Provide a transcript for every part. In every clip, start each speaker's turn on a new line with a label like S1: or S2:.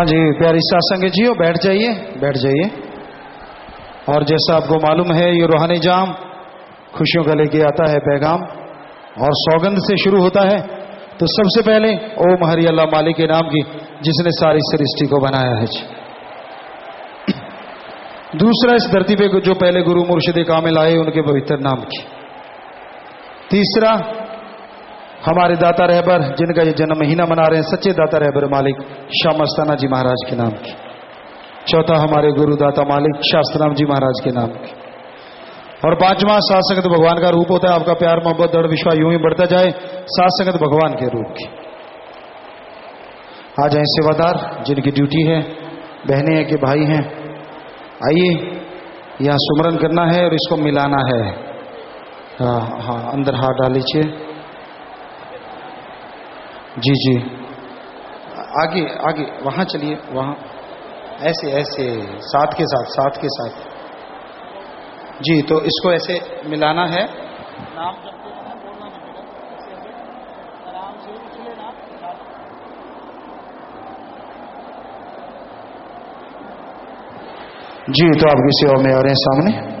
S1: हाँ जी, प्यारी सासंग जी हो बैठ जाइए बैठ जाइए। और जैसा आपको मालूम है, ये रूहानी जाम खुशियों का लेके आता है पैगाम, और सौगंध से शुरू होता है। तो सबसे पहले, ओम हरि अल्लाह मालिक के नाम की, जिसने सारी सृष्टि को बनाया है। दूसरा, इस धरती पे जो पहले गुरु मुर्शिद कामिल आए, उनके पवित्र नाम की। तीसरा हमारे दाता रहबर, जिनका ये जन्म महीना मना रहे हैं, सच्चे दाता रहबर मालिक, शाह मस्ताना जी महाराज के नाम की। चौथा हमारे गुरु दाता मालिक शास्त्राम जी महाराज के नाम की। और पांचवा सात संगत भगवान का रूप होता है, आपका प्यार, मोहब्बत, दृढ़ विश्वास यूँ ही बढ़ता जाए सात संगत भगवान के रूप की। आ जाए सेवादार, जिनकी ड्यूटी है, बहनें हैं कि भाई हैं, आइए, यहाँ सुमरन करना है और इसको मिलाना है। हाँ हाँ अंदर हाथ डाल लीजिए। जी जी। आगे आगे वहाँ चलिए वहाँ। ऐसे ऐसे साथ के साथ साथ के साथ। जी तो इसको ऐसे मिलाना है। नाम जी तो आपकी सेवा में आ रहे हैं सामने?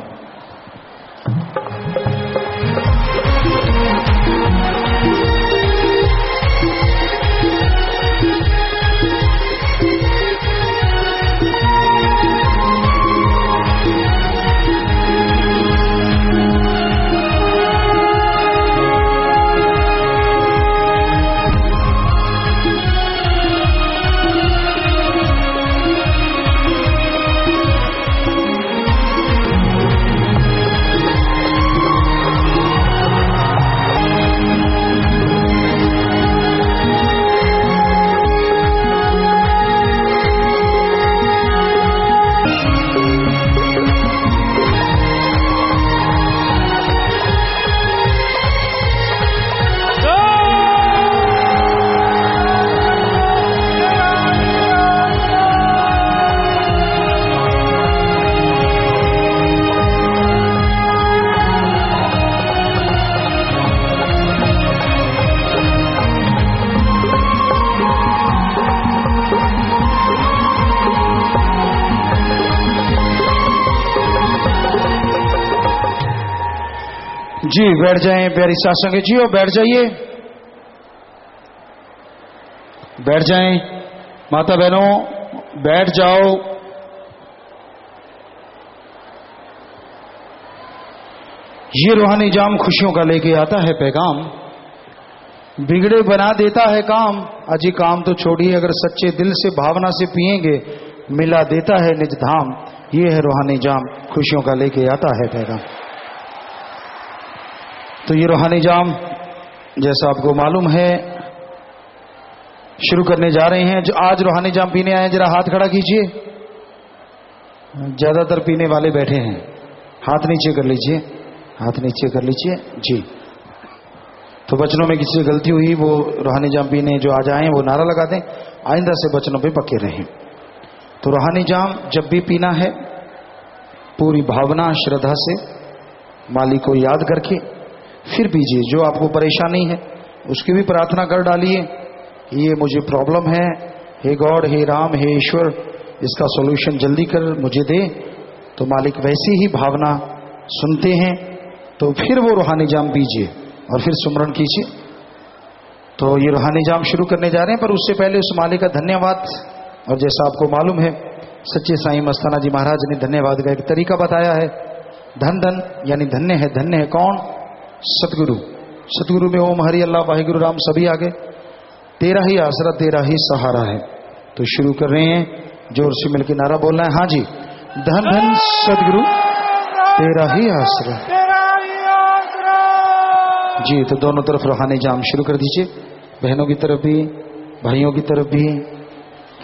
S1: जी, बैठ जाए, प्यारी सासंग जी, और बैठ जाइए। बैठ जाए, माता बहनों, बैठ जाओ। ये रूहानी जाम खुशियों का लेके आता है पैगाम। बिगड़े बना देता है काम। अजी काम तो छोड़िए, अगर सच्चे दिल से, भावना से पिएँगे, मिला देता है निज धाम। ये है रूहानी जाम खुशियों का लेके आता है पैगाम। तो ये रूहानी जाम, जैसा आपको मालूम है, शुरू करने जा रहे हैं। जो आज रूहानी जाम पीने आए हैं, जरा हाथ खड़ा कीजिए। ज़्यादातर पीने वाले बैठे हैं। हाथ नीचे कर लीजिए। हाथ नीचे कर लीजिए। जी। तो बचनों में किसी गलती हुई, वो रूहानी जाम पीने जो आज आए वो नारा लगा दें। आइंदा से बचनों पे पक्के रहें। तो रूहानी जाम जब भी पीना है, पूरी भावना, श्रद्धा से मालिक को याद करके फिर पीजिए जो आपको परेशानी है, उसकी भी प्रार्थना कर डालिए। ये मुझे प्रॉब्लम है। हे गॉड, हे राम, हे ईश्वर, इसका सॉल्यूशन जल्दी कर मुझे दे। तो मालिक वैसी ही भावना सुनते हैं। तो फिर वो रूहानी जाम पीजिए और फिर सुमरण कीजिए। तो ये रूहानी जाम शुरू करने जा रहे हैं, पर उससे पहले उस मालिक का धन्यवाद। और जैसा आपको मालूम है, सच्चे साईं मस्ताना जी महाराज ने धन्यवाद का एक तरीका बताया है। धन धन यानी धन्य है धन्य है कौन? सतगुरु। सतगुरु में ओम हरि अल्लाह, वाहिगुरु राम, सभी आगे। तेरा ही आसरा, तेरा ही सहारा है। तो शुरू कर रहे हैं। ज़ोर से मिलकर नारा बोलना है। हाँ जी। धन धन, सतगुरु। तेरा ही आसरा। जी तो दोनों तरफ़ रूहानी जाम शुरू कर दीजिए। बहनों की तरफ़ भी, भाइयों की तरफ़ भी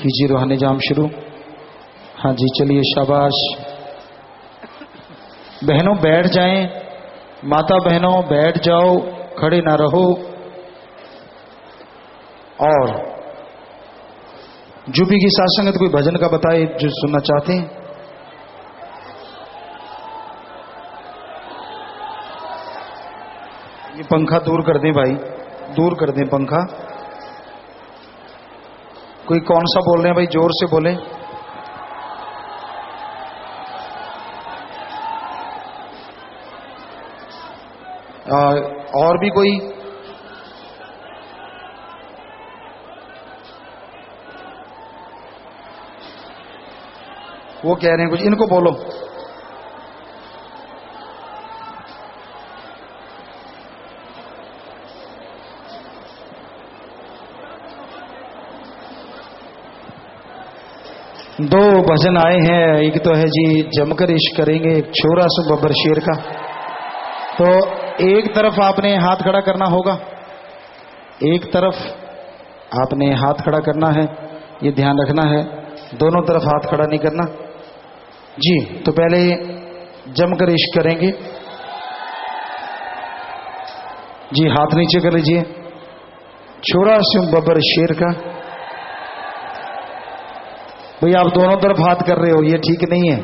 S1: कीजिए रूहानी जाम शुरू। हाँ जी, चलिए शाबाश। बहनों, बैठ जाएँ। माता बहनों बैठ जाओ, खड़े ना रहो। और जो भी की सासंगत कोई भजन का बताए जो सुनना चाहते हैं? ये पंखा दूर कर दें भाई, दूर कर दें पंखा। कोई कौन सा बोल रहे हैं भाई, ज़ोर से बोले। आ, और भी कोई? वो कह रहे हैं कुछ इनको बोलो। दो भजन आए हैं एक तो है जी जमकर इश्क करेंगे एक छोरा सु बब्बर शेर का। तो एक तरफ़ आपने हाथ खड़ा करना होगा, एक तरफ़ आपने हाथ खड़ा करना है, ये ध्यान रखना है, दोनों तरफ़ हाथ खड़ा नहीं करना। जी तो पहले जमकर इश्क करेंगे। जी, हाथ नीचे कर लीजिए। छोरा सिंह बबर शेर का। भाई, आप दोनों तरफ़ हाथ कर रहे हो, ये ठीक नहीं है।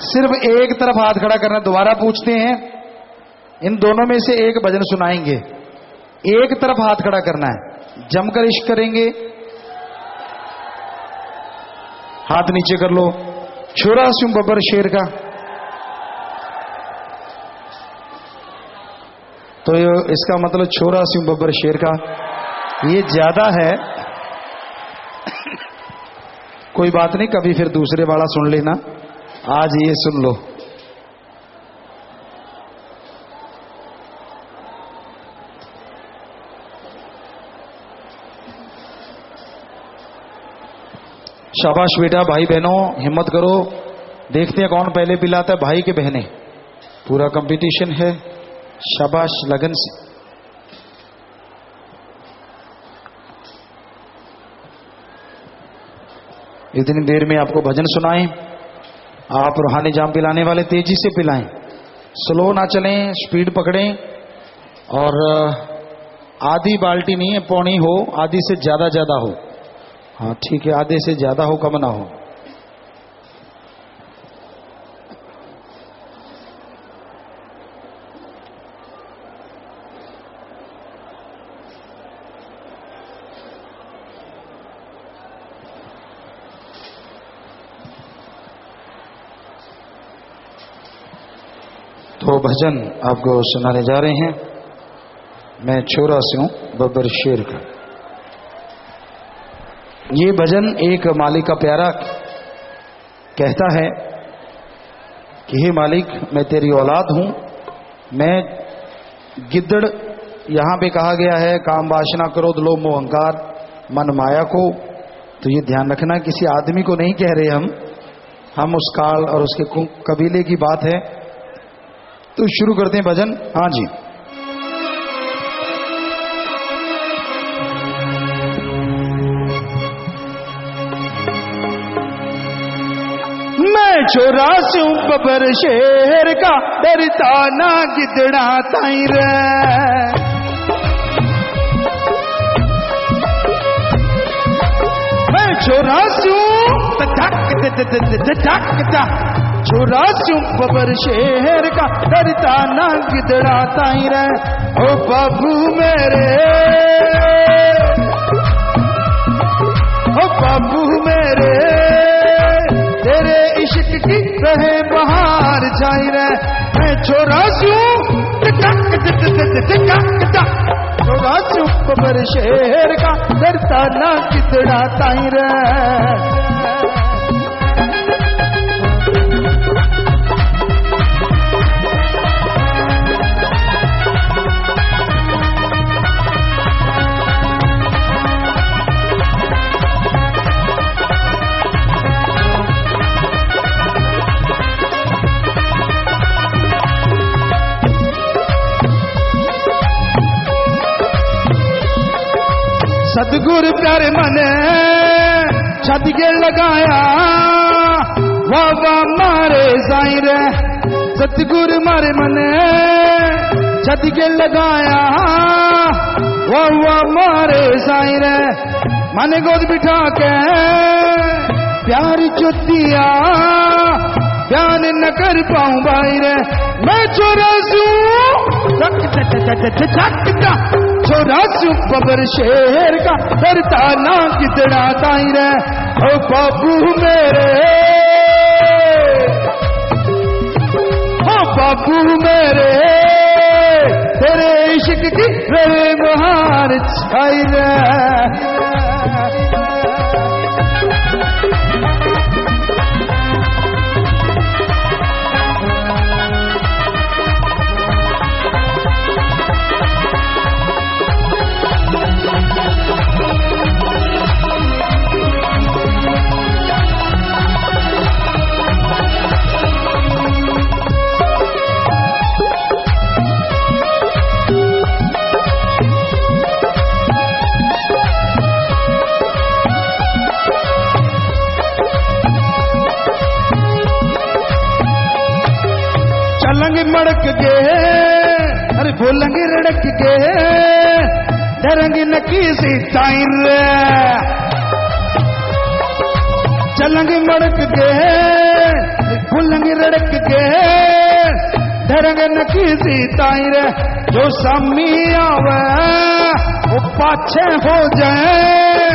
S1: सिर्फ़ एक तरफ़ हाथ खड़ा करना, दोबारा पूछते हैं इन दोनों में से एक भजन सुनाएँगे। एक तरफ़ हाथ खड़ा करना है। जमकर इश्क करेंगे। हाथ नीचे कर लो। छोरा सिंह बब्बर शेर का। तो ये इसका मतलब छोरा सिंह बब्बर शेर का। ये ज़्यादा है। कोई बात नहीं, कभी फिर दूसरे वाला सुन लेना। आज ये सुन लो। शाबाश बेटा, भाई बहनों, हिम्मत करो। देखते हैं कौन पहले पिलाता है, भाई के बहने। पूरा कंपटीशन है। शाबाश, लगन से। इतनी देर में आपको भजन सुनाएँ। आप रूहानी जाम पिलाने वाले, तेज़ी से पिलाएँ। स्लो ना चलें स्पीड पकड़ें। और, आधी बाल्टी नहीं है पौनी हो, आधी से ज़्यादा ज़्यादा हो। हाँ ठीक है, आधे से ज़्यादा हो कम ना हो। तो भजन आपको सुनाने जा रहे हैं। मैं छोरा से हूँ, बब्बर शेर का। ये भजन एक मालिक का प्यारा कहता है कि, हे मालिक, मैं तेरी औलाद हूँ। मैं गिद्दड़, यहाँ पे कहा गया है, काम वासना क्रोध लोभ मोह मन माया को। तो ये ध्यान रखना, किसी आदमी को नहीं कह रहे हम। हम उस काल और उसके कबीले की बात है। तो शुरू करते हैं भजन। हाँ जी। मैं चौरासी बबर शेर का डरता ना गिदड़ा ताई रे। मैं चौरासी चौरासी बबर शेर का डरता ना गिदड़ा ताई रे। ओ बाबू मेरे, ओ बाबू मेरे। की रहे बहार जाई रे। मैं चौरासी चौरासी बबर शेर का डरता ना गिदड़ा ताई रे। सदगुर प्यार मने छत के लगाया वाह मारे साई रे सतगुर मारे मने छत के लगाया वाह मारे साई रे मन गोद बिठा के प्यार चुतिया ध्यान न कर पाऊँ भाई रे मैं चोरासू छोरा सुपर शेर का डरता ना कितना ताई रे ओ बाबू मेरे। ओ बाबू मेरे। तेरे इश्क की रे मुहार छाई रे डरेंगे नकी सी टाइर चलेंगे मड़क के बोलेंगे रड़क के डरेंगे नकी सी टाइर जो सामी आवे वो पाछे हो जाए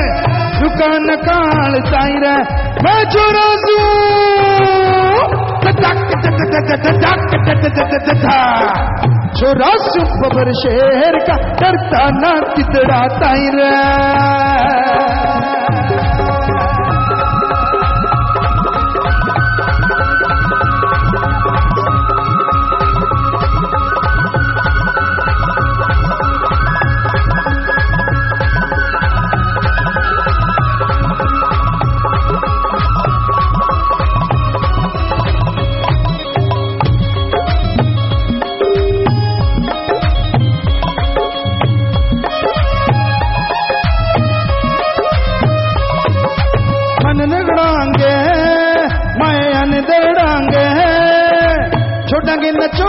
S1: दुकान काल ताइर मैं चोरा छोरा सुपर शेर का डरता ना कितरा ताई रे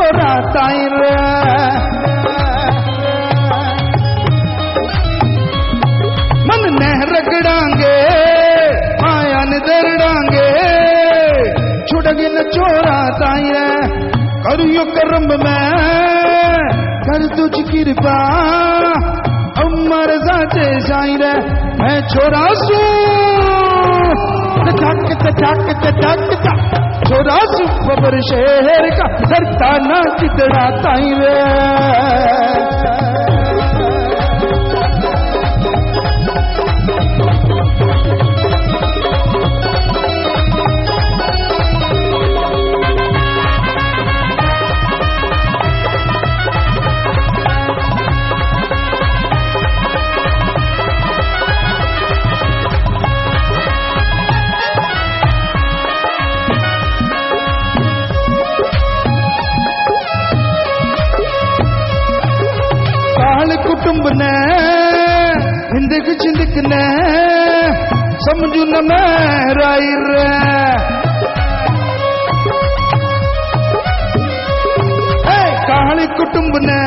S1: चोरा ताई रे। मन नह रगड़ांगे, माया न दरड़ांगे। न चोरा ताई रे। करियो कर्म में कर तुझ कृपा अमर जाते जाई रे, मैं छोरा सू। धक धक धक धक छोरा सुपर शेर का डरता ना कितना ताई रे हिंदक ने समझू न मैं राई रे ए, कुटुंब ने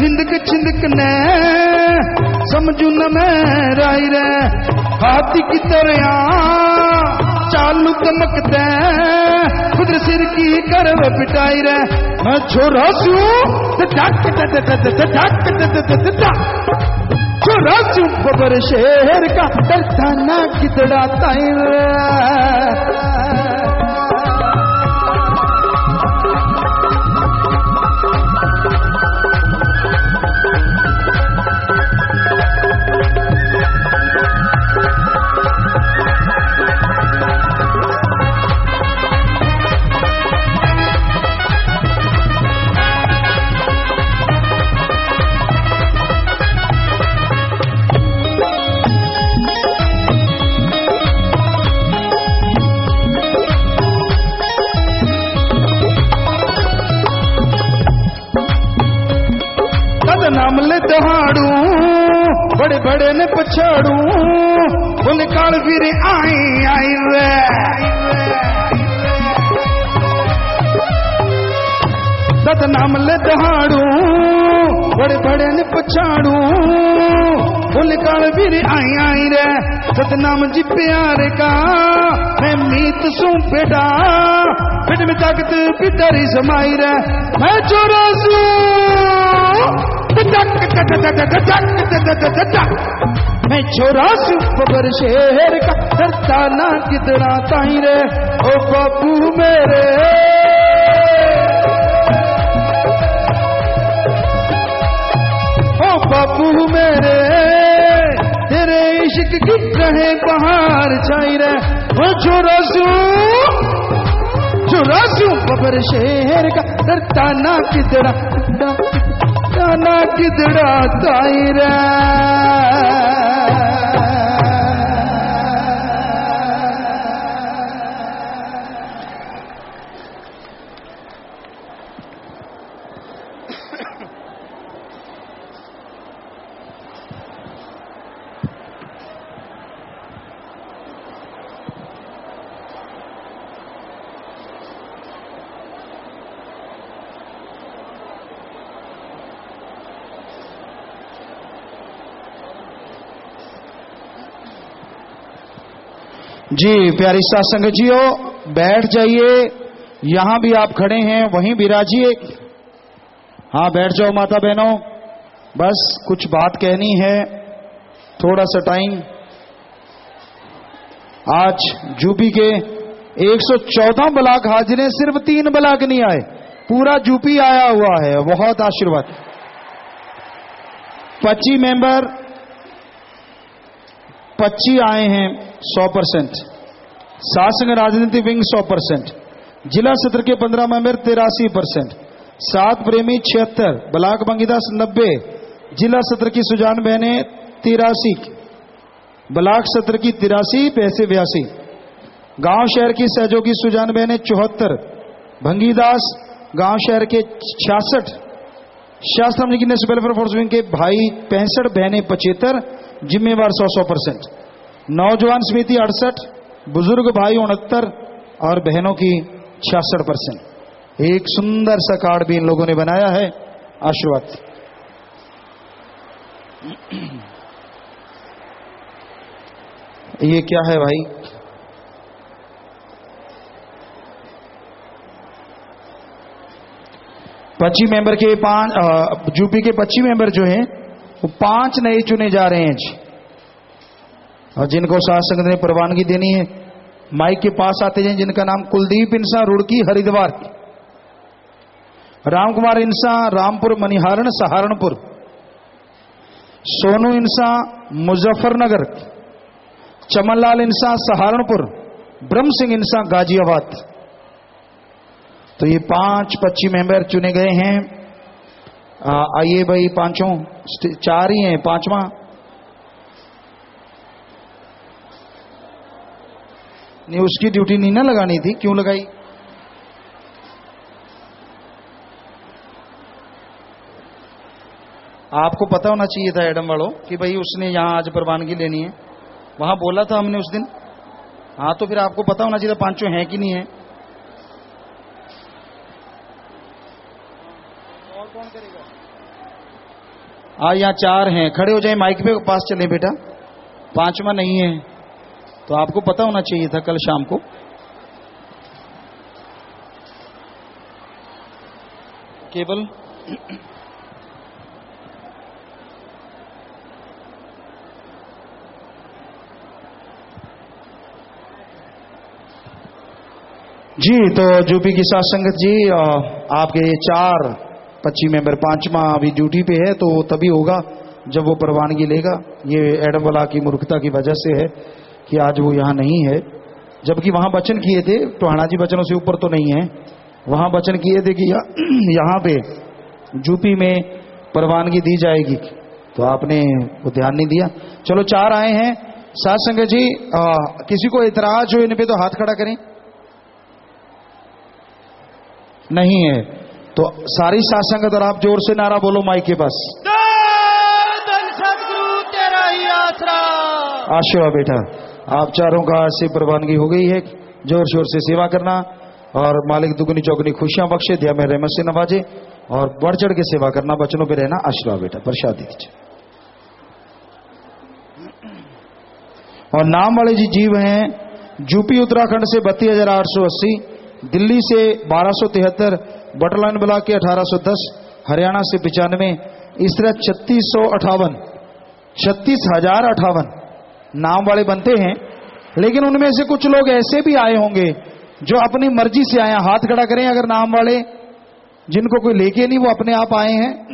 S1: हिंदक चिंदक ने समझू न मैं राई रे हाथी की तरह चालू दमकते खुद सिर की कर पिटाई रे मैं छोरा सू धक धक धक धक धक सू बबर शेर का डरता ना कितड़ा ताई ने पछाड़ू बोले आई आई रे कद नाम ले दहाड़ू बड़े बड़े ने पछाड़ू बोले काल वीर आई आई रे सतनाम जी प्यार का मैं मीत सू बेटा पेट में ताकत पिटारी समाई रे मैं चोरा सू मैं छोरा सुपर शेर का डरता ना कितना ताई रे। ओ बाबू मेरे। ओ बाबू मेरे, तेरे इश्क की कहे बाहर छाई रे। ओ छोरा सू छोरा सू बबर शेर का डरता ना कितना ना कितना ताई रे। जी, प्यारी संगत जियो बैठ जाइए। यहाँ भी आप खड़े हैं, वहीं विराजिए हाँ बैठ जाओ माता बहनों। बस कुछ बात कहनी है, थोड़ा सा टाइम। आज यूपी के 114 ब्लाक हाजिर, सिर्फ़ तीन ब्लाक नहीं आए। पूरा यूपी आया हुआ है, बहुत आशीर्वाद। पच्ची मेंबर पच्ची आए हैं। सौ परसेंट। शासन राजनीति विंग सौ परसेंट। जिला सत्र के पंद्रह मेंबर तिरासी परसेंट। सात प्रेमी छिहत्तर। ब्लाक बंगीदास नब्बे। जिला सत्र की सुजान बहने तिरासी। ब्लाक सत्र की तिरासी, पैसे बयासी। गाँव शहर की सहयोगी सुजान बहने चौहत्तर। भंगीदास गाँव शहर के छियासठ। शास्त्र जिग्नेश वेलफेयर फोर्स विंग के भाई पैंसठ, बहने पचहत्तर। जिम्मेवार सौ सौ परसेंट। नौजवान समिति अड़सठ, बुज़ुर्ग भाई उनहत्तर और बहनों की छियासठ परसेंट। एक सुंदर सा कार्ड भी इन लोगों ने बनाया है, आशीर्वाद। ये क्या है भाई? पच्ची मेंबर के पाँच यूपी के पच्ची मेंबर जो हैं, वो पाँच नए चुने जा रहे हैं जी और जिनको शासन ने प्रवानगी देनी है माइक के पास आते हैं जिनका नाम कुलदीप इंसा रुड़की, हरिद्वार राम कुमार इंसा रामपुर, मनिहारण, सहारनपुर। सोनू इंसा मुजफ्फरनगर चमनलाल इंसा सहारनपुर। ब्रह्म सिंह इंसा गाजियाबाद। तो ये पाँच पच्ची मेंबर चुने गए हैं। आइए भाई, पाँचों चार ही हैं, पांचवा। नहीं उसकी ड्यूटी नहीं ना लगानी थी। क्यों लगाई? आपको पता होना चाहिए था एडम वालों कि भाई उसने यहाँ आज प्रवानगी लेनी है। वहाँ बोला था हमने उस दिन। हाँ तो फिर आपको पता होना चाहिए था पाँचों हैं कि नहीं है? और कौन करेगा? हाँ यहाँ चार हैं। खड़े हो जाए माइक पे पास चले बेटा। पांचवा नहीं है। तो आपको पता होना चाहिए था कल शाम को। केवल जी तो यूपी की सात संगत जी आपके ये चार पच्ची मेंबर पांचवा अभी ड्यूटी पे है तो तभी होगा जब वो प्रवानगी लेगा। ये एडम वाला की मूर्खता की वजह से है। कि आज वो यहाँ नहीं है। जबकि वहाँ वचन किए थे टोहाना जी वचनों से ऊपर तो नहीं है। वहाँ वचन किए थे कि यहाँ पे यूपी में परवानगी दी जाएगी। तो आपने वो ध्यान नहीं दिया। चलो चार आए हैं। सात संगत जी आ, किसी को इतराज हो इन पे तो हाथ खड़ा करें। नहीं है। तो सारी सात सासंगत और आप ज़ोर से नारा बोलो माइक के पास। आशीर्वाद बेटा। आप चारों का से प्रवानगी हो गई है। ज़ोर शोर से सेवा करना और मालिक दुगनी चौगनी खुशियाँ बख्शे, दिया में रहमत से नवाजे और बढ़ चढ़ के सेवा करना बचनों पे रहना, आशीर्वाद बेटा, प्रसाद दीजिए। और नाम वाले जी जीव हैं, यूपी उत्तराखंड से बत्तीस हज़ार आठ सौ अस्सी, दिल्ली से बारह सौ तिहत्तर, बटरलाइन ब्लॉक के अठारह सौ दस, हरियाणा से पिचानवे, इस तरह छत्तीस सौ अठावन, छत्तीस हज़ार अठावन। नाम वाले बनते हैं, लेकिन उनमें से कुछ लोग ऐसे भी आए होंगे जो अपनी मर्ज़ी से आए हाथ खड़ा करें अगर नाम वाले, जिनको कोई लेके नहीं, वो अपने आप आए हैं।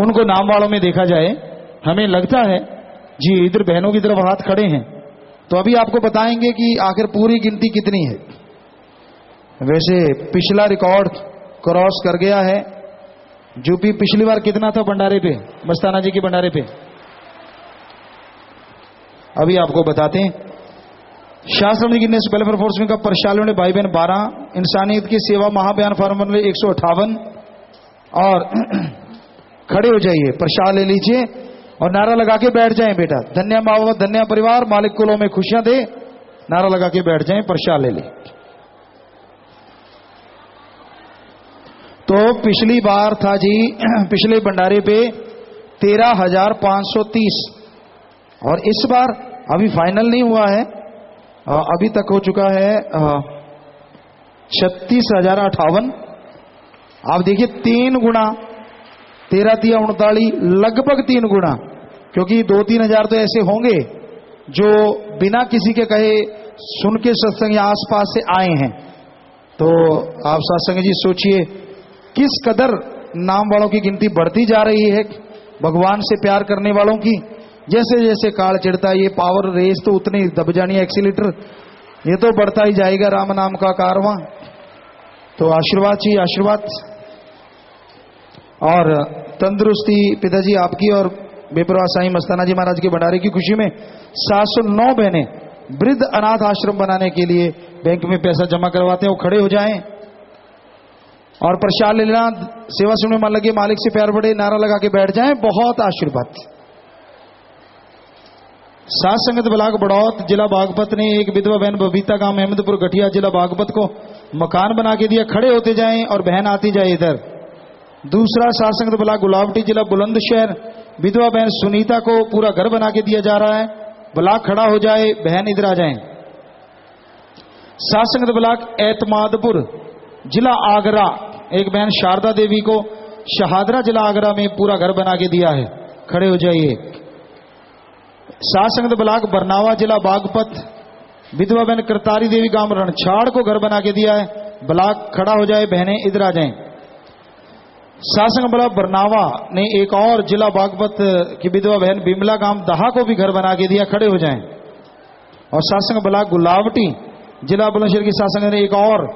S1: उनको नाम वालों में देखा जाए, हमें लगता है, जी, इधर बहनों की तरफ़ हाथ खड़े हैं। तो अभी आपको बताएँगे कि आखिर पूरी गिनती कितनी है। वैसे पिछला रिकॉर्ड क्रॉस कर गया है। यूपी पिछली बार कितना था भंडारे पे? मस्ताना जी के भंडारे पे। अभी आपको बताते हैं। शास्त्र में पहले फोर्स में का प्रशाल भाई बहन बारह, इंसानियत की सेवा महाबयान फॉर्मूले एक सौ अट्ठावन, और खड़े हो जाइए प्रसाद ले लीजिए, और नारा लगा के बैठ जाएँ बेटा। धन्य माँ बाप धन्य परिवार, मालिक कुलों में खुशियाँ दे, नारा लगा के बैठ जाएँ प्रसाद ले ले तो पिछली बार था जी, पिछले भंडारे पे तेरह हज़ार पाँच सौ तीस और इस बार अभी फाइनल नहीं हुआ है। अभी तक हो चुका है छत्तीस हज़ार अठावन आप देखिए, तीन गुना तेरह तिया उनतालीस, लगभग तीन गुना क्योंकि दो तीन हज़ार तो ऐसे होंगे जो बिना किसी के कहे सुन के सत्संग या आसपास से आए हैं। तो आप सत्संग जी सोचिए, किस कदर नाम वालों की गिनती बढ़ती जा रही है, भगवान से प्यार करने वालों की। जैसे जैसे काल चढ़ता है, ये पावर रेस तो उतनी दब जानी है एक्सीटर ये तो बढ़ता ही जाएगा, राम नाम का कारवा। तो आशीर्वाद चाहिए, आशीर्वाद। और तंदुरुस्ती पिताजी आपकी और बेपरवाह साई मस्ताना जी महाराज के भंडारे की खुशी में सात सौ नौ बहनें वृद्ध अनाथ आश्रम बनाने के लिए बैंक में पैसा जमा करवाते हैं, वो खड़े हो जाएँ। और प्रसाद लेना सेवा सुनने मन लगे मालिक से प्यार बढ़े, नारा लगा के बैठ जाएँ, बहुत आशीर्वाद। सात संगत ब्लाक बड़ौत, जिला बागपत ने एक विधवा बहन बबीता गाँव अहमदपुर गठिया जिला बागपत को मकान बना के दिया, खड़े होते जाएँ और बहन आती जाए इधर। दूसरा सात संगत ब्लाक गुलाबटी जिला बुलंदशहर, विधवा बहन सुनीता को पूरा घर बना के दिया जा रहा है। ब्लाक खड़ा हो जाए, बहन इधर आ जाए। सात संगत ब्लाक एतमादपुर जिला आगरा, एक बहन शारदा देवी को शहादरा जिला आगरा में पूरा घर बना के दिया है। खड़े हो जाइए। सासंगत ब्लाक बरनावा जिला बागपत, विधवा बहन करतारी देवी गाँव रणछाड़ को घर बना के दिया है। ब्लाक खड़ा हो जाए, बहने इधर आ जाए। शासन ब्लाक बरनावा ने एक और जिला बागपत की विधवा बहन बिमला गाँव दहा को भी घर बना के दिया, खड़े हो जाएँ। और शासन ब्लाक गुलावटी जिला बुलंदशहर की शासन ने एक और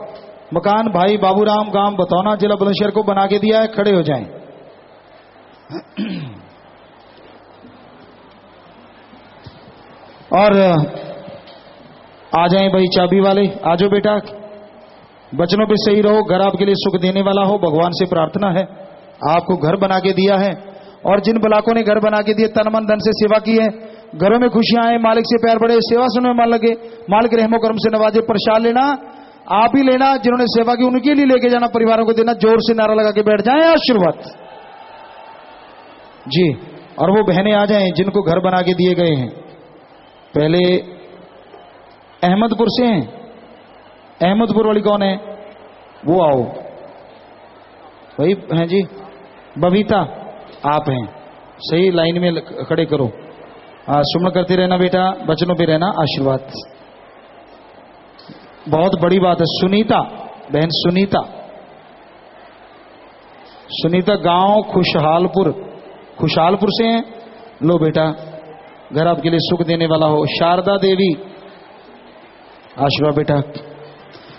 S1: मकान भाई बाबूराम गाँव बतौना जिला बुलंदशहर को बना के दिया है, खड़े हो जाएँ। और, आ जाएँ भाई चाबी वाले। आ जाओ बेटा। बचनों पे सही रहो, घर आपके लिए सुख देने वाला हो, भगवान से प्रार्थना है। आपको घर बना के दिया है। और जिन ब्लाकों ने घर बना के दिए, तन मन धन से सेवा की है, घरों में खुशियाँ आए, मालिक से प्यार बढ़े, सेवा सुनने मन लगे, मालिक रहमो कर्म से नवाजे, प्रसाद लेना, आप ही लेना, जिन्होंने सेवा की, उनके लिए लेके जाना, परिवारों को देना, ज़ोर से नारा लगा के बैठ जाए, आशीर्वाद। जी, और वो बहनें आ जाए, जिनको घर बना के दिए गए हैं। पहले अहमदपुर से हैं। अहमदपुर वाली कौन है? वो आओ। वही, हैं जी? बबीता, आप हैं। सही लाइन में खड़े करो। सुमन करते रहना बेटा, बचनों पे रहना, आशीर्वाद। बहुत बड़ी बात है, सुनीता, बहन सुनीता। सुनीता, गाँव खुशहालपुर। खुशहालपुर से हैं? लो बेटा। घर आपके लिए सुख देने वाला हो। शारदा देवी, आशीर्वाद बेटा।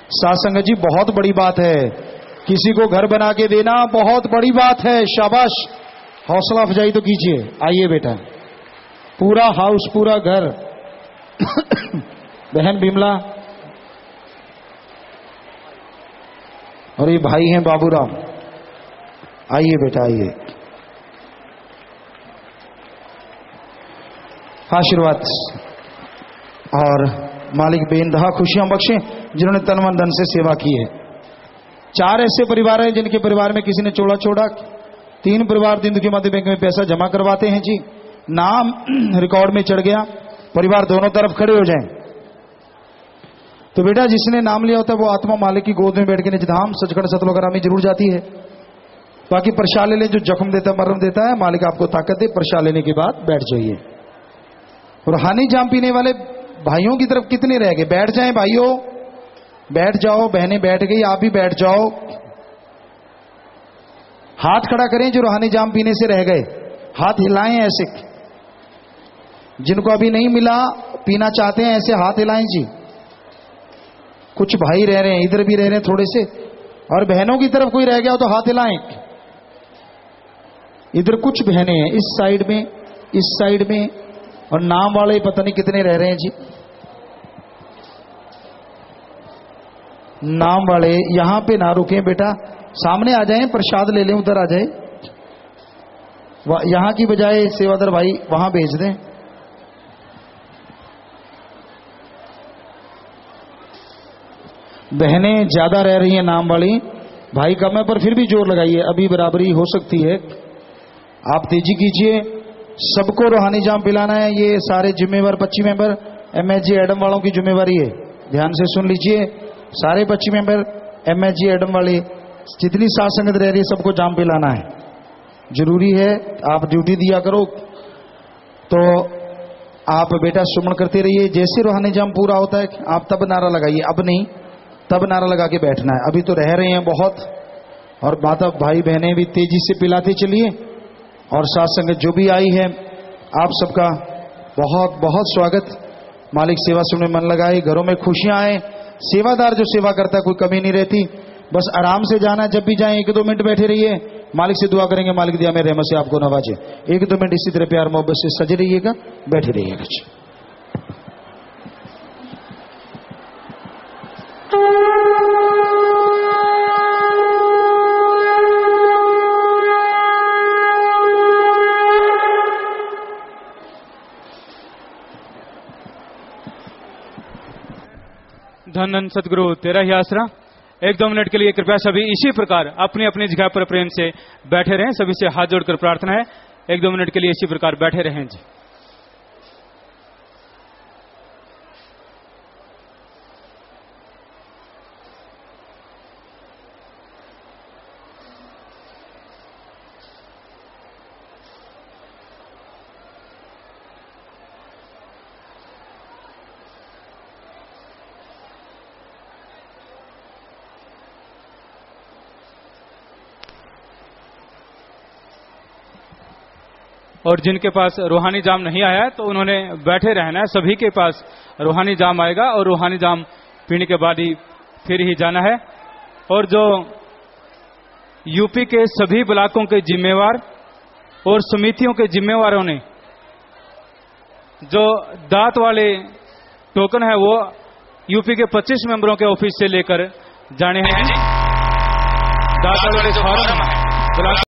S1: सासंग जी, बहुत बड़ी बात है। किसी को घर बना के देना बहुत बड़ी बात है। शाबाश। हौसला अफजाई तो कीजिए। आइए बेटा। पूरा हाउस पूरा घर। बहन बिमला और ये भाई हैं बाबूराम। आइए बेटा, आइए। आशीर्वाद। और मालिक बेनदहा खुशियाँ बख्शे, जिन्होंने तन मन धन से सेवा की है। चार ऐसे परिवार हैं जिनके परिवार में किसी ने चोड़ा छोड़ा। तीन परिवार दिन दुखी मध्य बैंक में पैसा जमा करवाते हैं जी। नाम रिकॉर्ड में चढ़ गया। परिवार दोनों तरफ़ खड़े हो जाएँ। तो बेटा, जिसने नाम लिया होता है, वो आत्मा मालिक की गोद में बैठ के निज धाम सचखंड सतलोकरा में ज़रूर जाती है। बाकी प्रसाद ले लें, जो जख्म देता मरम देता है, मालिक आपको ताकत दे, प्रसाद लेने के बाद बैठ जाइए। और हानि जाम पीने वाले भाइयों की तरफ़ कितने रह गए? बैठ जाएँ भाइयों। बैठ जाओ, बहनें बैठ गई, आप भी बैठ जाओ। हाथ खड़ा करें जो रूहानी जाम पीने से रह गए। हाथ हिलाएँ ऐसे। जिनको अभी नहीं मिला, पीना चाहते हैं ऐसे हाथ हिलाएँ जी। कुछ भाई रह रहे हैं, इधर भी रह रहे हैं थोड़े से। और बहनों की तरफ़ कोई रह गया हो तो हाथ हिलाएँ। इधर कुछ बहने हैं, इस साइड में, इस साइड में और नाम वाले पता नहीं कितने रह रहे हैं जी। नाम वाले, यहाँ पे ना रुके बेटा। सामने आ जाएँ, प्रसाद ले लें, उधर आ जाए। यहाँ की बजाय सेवादर भाई वहाँ भेज दें। बहनें ज़्यादा रह रही हैं नाम वाली। भाई कम है, पर फिर भी ज़ोर लगाइए, अभी बराबरी हो सकती है। आप तेज़ी कीजिए। सबको रूहानी जाम पिलाना है, ये सारे जिम्मेवार पच्ची मेंबर एमएचजी एडम वालों की जिम्मेवारी है। ध्यान से सुन लीजिए, सारे पच्ची मेंबर एमएचजी एडम वाले, जितनी सात संगत रह रही है, सबको जाम पिलाना है। ज़रूरी है, आप ड्यूटी दिया करो तो आप बेटा सुमन करते रहिए, जैसे रूहानी जाम पूरा होता है, आप तब नारा लगाइए। अब नहीं, तब नारा लगा के बैठना है। अभी तो रह रहे हैं बहुत, और माता भाई बहनें भी तेज़ी से पिलाते चलिए। और साथ संगत जो भी आई है, आप सबका बहुत बहुत स्वागत। मालिक सेवा सुनने मन लगाए, घरों में खुशियाँ आए। सेवादार जो सेवा करता है, कोई कमी नहीं रहती। बस आराम से जाना, जब भी जाए, एक दो मिनट बैठे रहिए। मालिक से दुआ करेंगे, मालिक दिया मेरे रहमत से आपको नवाजे। एक दो मिनट इसी तरह प्यार मोहब्बत से सजे रहिएगा, बैठे रहिएगा।
S2: धन सदगुरु, तेरा ही आसरा। एक दो मिनट के लिए कृपया सभी इसी प्रकार अपनी अपनी जगह पर प्रेम से बैठे रहें। सभी से हाथ जोड़कर प्रार्थना है। एक दो मिनट के लिए इसी प्रकार बैठे रहें जी। और जिनके पास रूहानी जाम नहीं आया है तो उन्होंने बैठे रहना है सभी के पास रूहानी जाम आएगा और रूहानी जाम पीने के बाद ही फिर ही जाना है। और जो यूपी के सभी ब्लाकों के जिम्मेवार और समितियों के जिम्मेवारों ने जो दांत वाले टोकन है वो यूपी के 25 मेंबरों के ऑफ़िस से लेकर जाने हैं। दांत वाले फॉर्म ब्लॉक